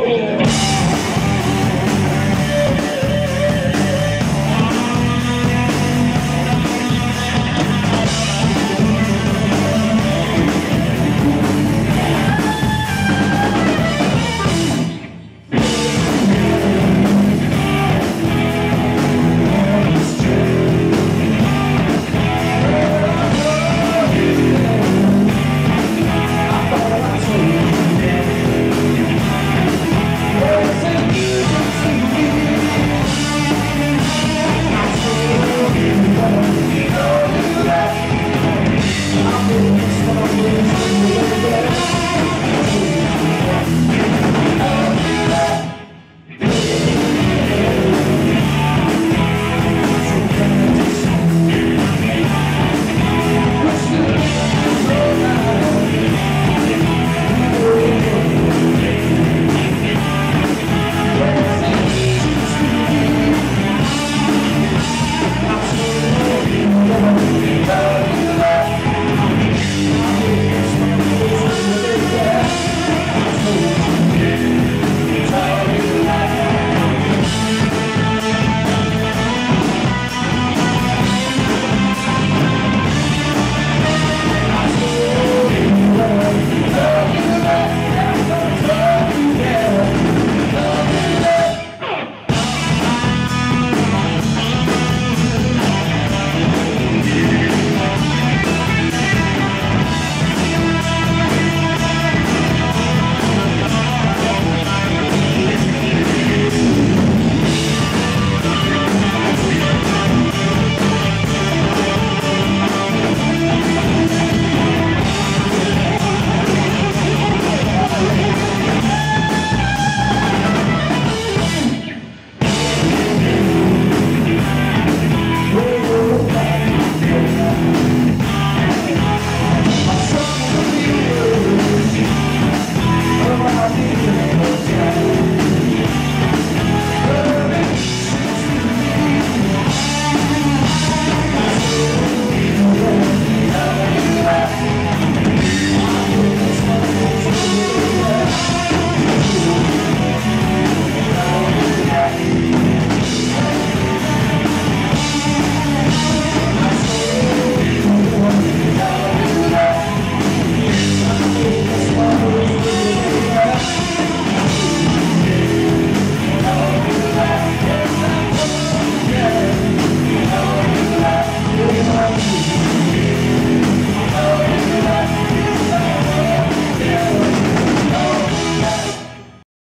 Oh. Hey!